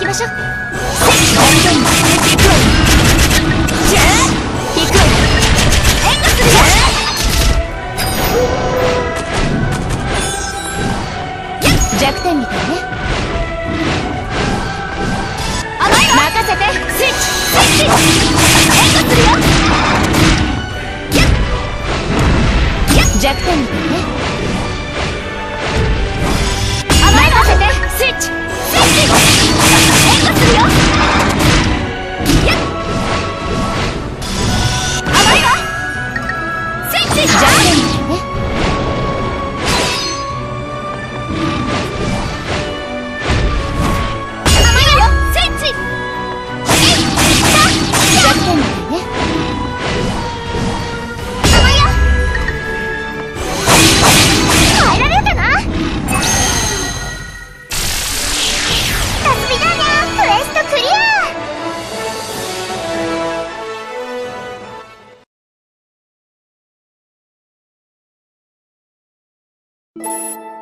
きましょう。行くわよじゃあ行くわよ援護するよ弱点みたいね。任せて。スイッチスイッチ。援護するよ。弱点みたい。you